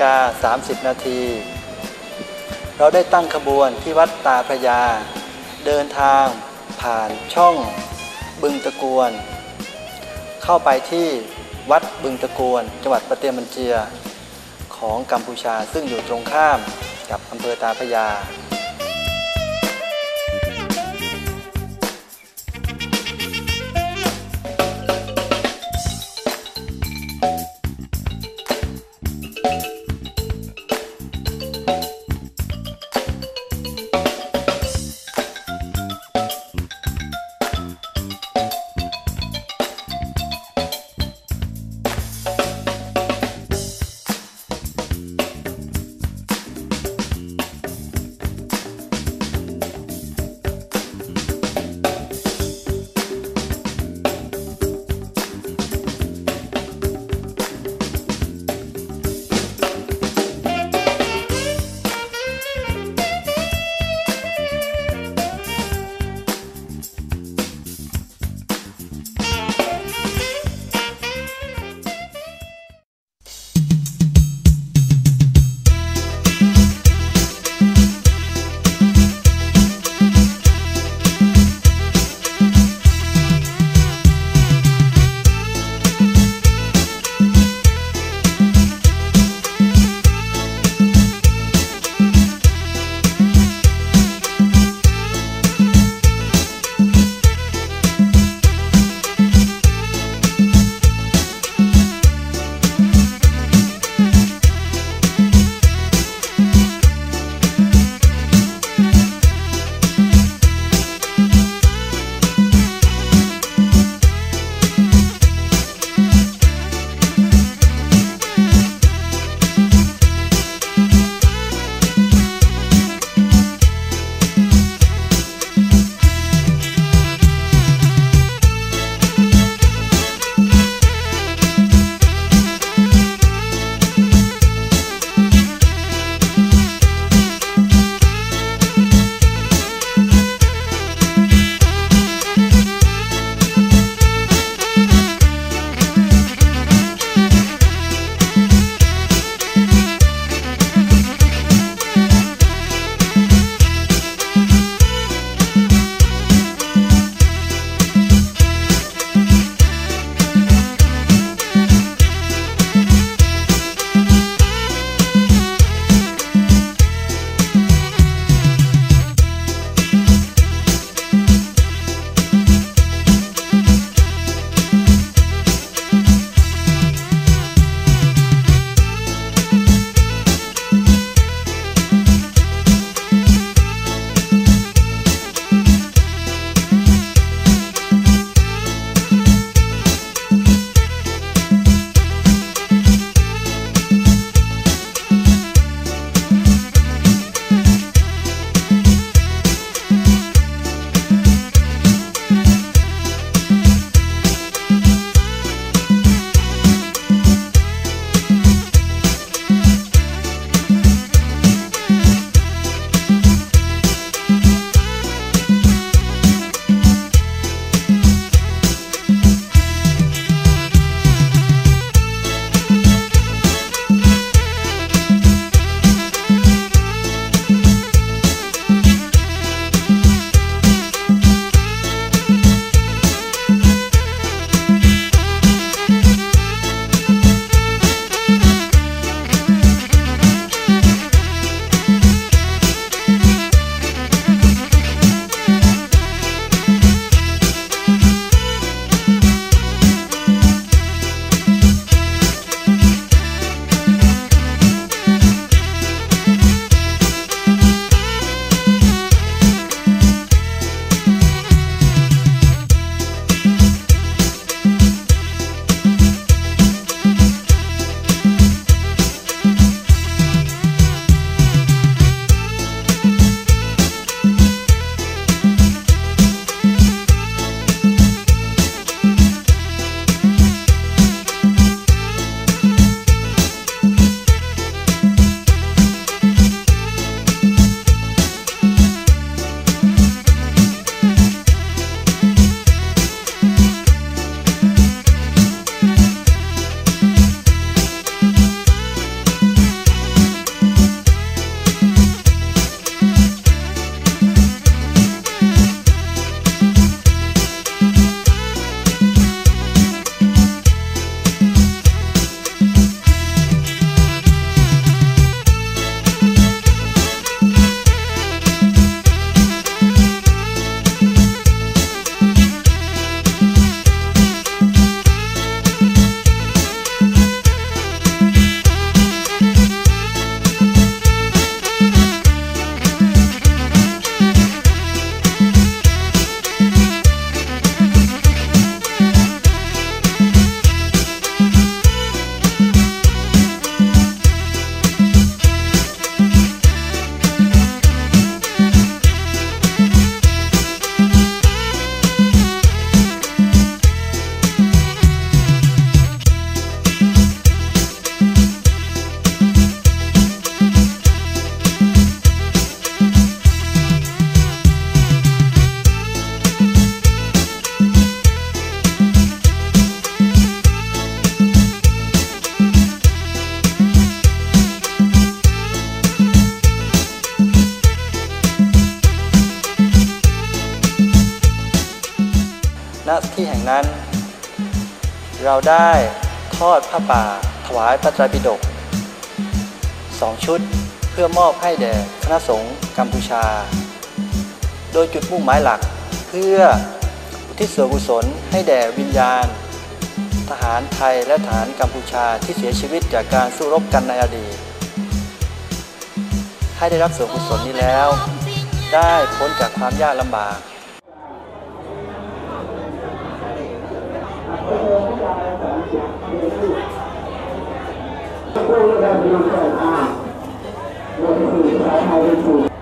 กา 30 นาที เราได้ตั้งขบวนที่วัดตาพระยา เดินทางผ่านช่องบึงตะกวน เข้าไปที่วัดบึงตะกวน จังหวัดประเตียมันเจียของกัมพูชาซึ่งอยู่ตรงข้ามกับอำเภอตาพระยา ณที่แห่งนั้น เราได้ทอดผ้าป่า ถวายพระไตรปิฎกสองชุดเพื่อมอบให้แด่คณะสงฆ์กัมพูชา โดยจุดมุ่งหมายหลักเพื่ออุทิศส่วนกุศลให้แด่วิญญาณ ทหารไทยและทหารกัมพูชาที่เสียชีวิตจากการสู้รบกันในอดีต ให้ได้รับส่วนกุศลนี้แล้ว ได้พ้นจากความยากลำบาก 他说他家儿子啊，现在是，他过路的，不能说啊，我是小孩的父。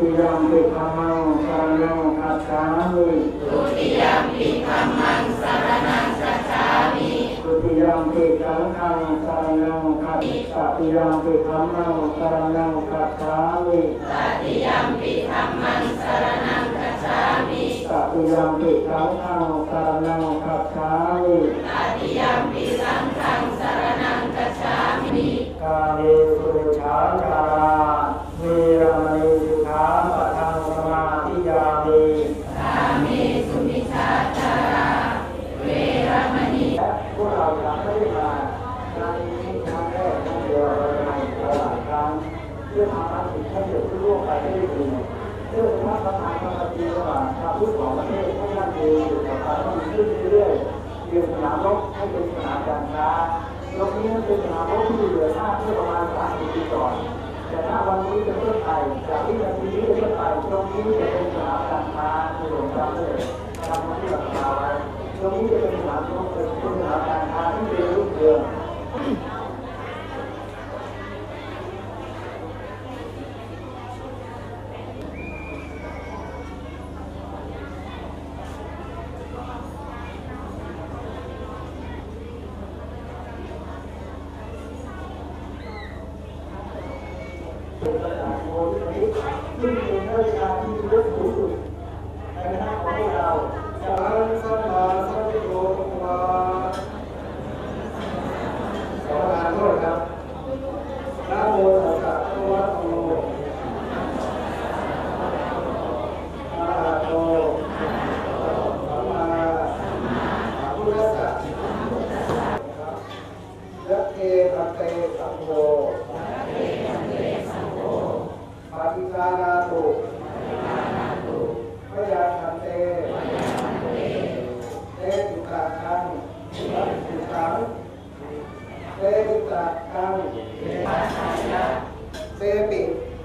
ติยมปิธัมมังสรณังคัจฉามิทุติยมปิธัมมังสรณังคัจฉามิทุติยมปิสังฆังสรณังคัจฉามิตติยมปิธัมมังสรณังคัจฉามิสัพพิยมปิสังฆังสรณังคัจฉามิสัพพิยมปิสังฆังสรณังคัจฉามิสัพพิยมปิสังฆังสรณังคัจฉามิกาเมสุชาจารา ให้ยั่งยืนอยู่กับการที่ขึ้นเรื่อยๆเปลี่ยนสนามรบให้เป็นสนามการค้ารบนี้เป็นสนามรบที่เหลือหน้าเพื่อประมาณ30ปีก่อนแต่ถ้าวันนี้เป็นต้นไปจากที่นาทีนี้เป็นต้นไปตรงนี้จะเป็นสนามการค้าที่หลวงพ่อเลยทำมาที่หลักฐานไว้ตรงนี้จะเป็นสนามรบเป็นสนามการค้าที่เป็นรุ่งเรือง ซึ่งเป็นราชการที่ยศสูงสุดในคณะของพวกเราสารสัมมาสัมพุทโธวาขอประทานโทษครับนะโมตัสสะภะคะวะโตอะระหะโตสัมมาสัมพุทธัสสะยะเทตัเตสัมโฆ ปฏิกานาตุพยาคันเตเตตุกะคัง ตุกังเตตุกะคังเตปิ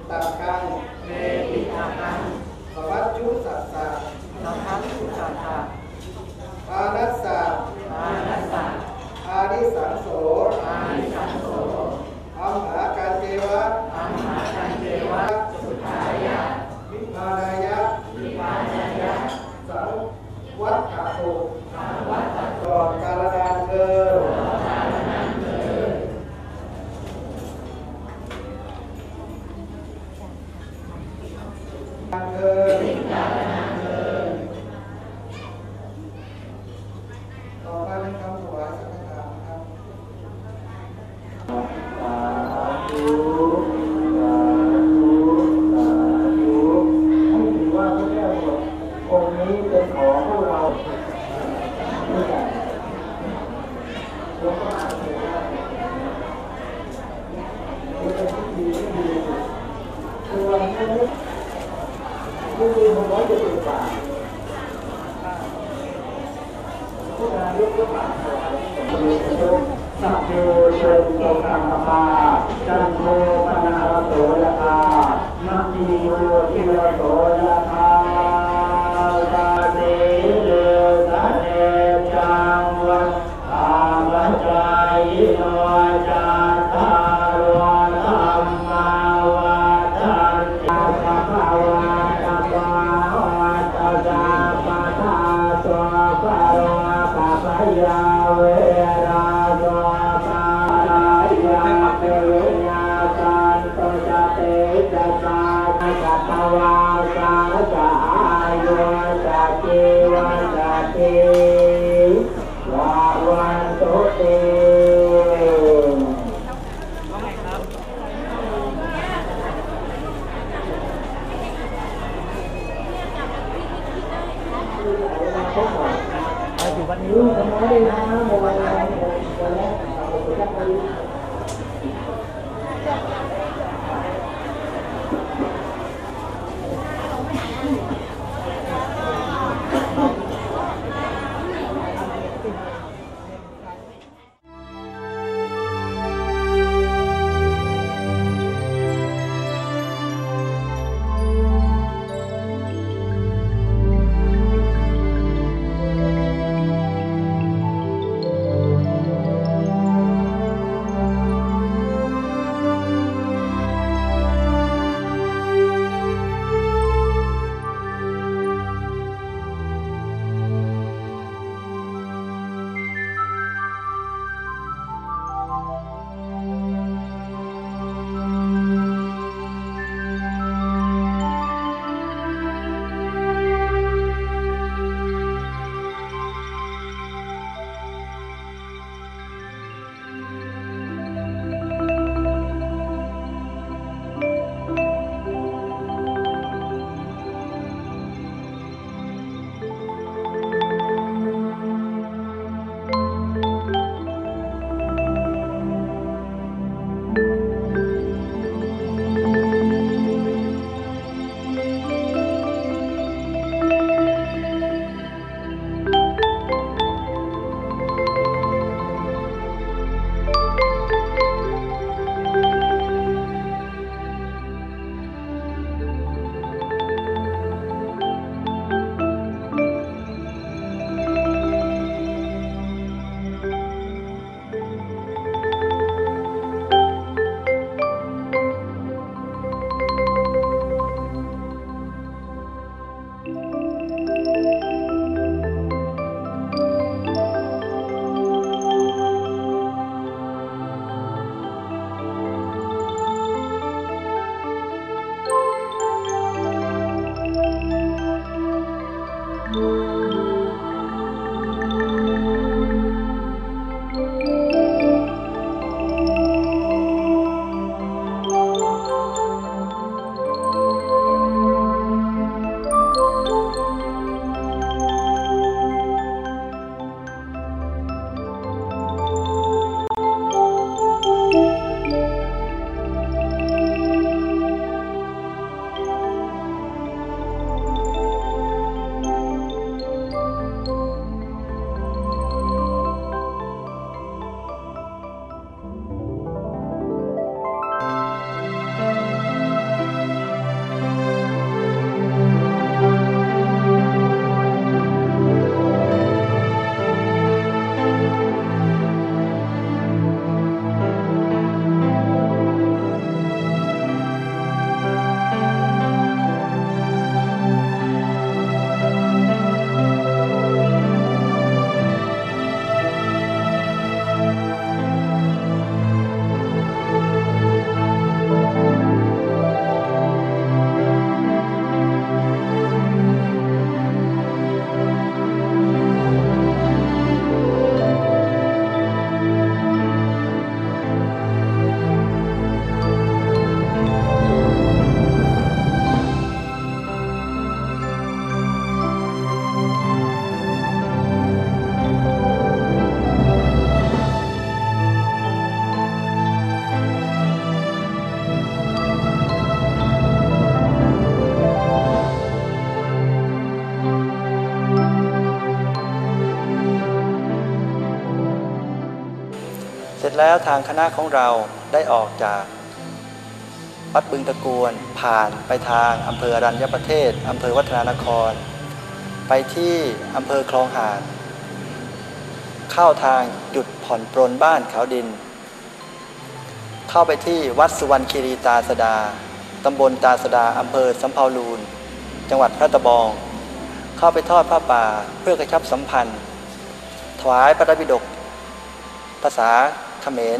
ตะคังเตปิตะคังปวัจจุสัสสะสัพพัญจุสัสสะอานัสสะอานัสสะอานิสังโสอานิสังโสอัมหาก Tạm thời. ร็จแล้วทางคณะของเราได้ออกจากวัดบึงตะกวนผ่านไปทางอำเภออรัญญประเทศอำเภอวัฒนานคร ไปที่อำเภอคลองหาด เข้าทางจุดผ่อนปรนบ้านเขาดิน เข้าไปที่วัดสุวรรณคีรีตาสดาตำบลตาสดาอำเภอสำเภาลูน จังหวัดพระตะบอง เข้าไปทอดผ้าป่าเพื่อกระชับสัมพันธ์ ถวายพระไตรปิฎกภาษา เขมร